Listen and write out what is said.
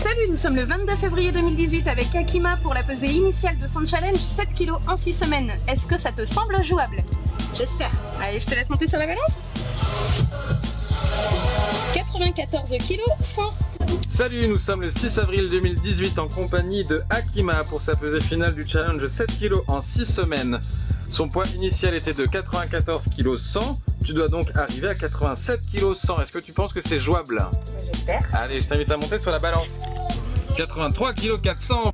Salut, nous sommes le 22 février 2018 avec Akima pour la pesée initiale de son challenge 7 kg en 6 semaines. Est-ce que ça te semble jouable? J'espère. Allez, je te laisse monter sur la balance. 94 kg 100. Salut, nous sommes le 6 avril 2018 en compagnie de Akima pour sa pesée finale du challenge 7 kg en 6 semaines. Son poids initial était de 94 kg 100. Tu dois donc arriver à 87 kg 100. Est-ce que tu penses que c'est jouable? Allez, je t'invite à monter sur la balance. 83 kg 400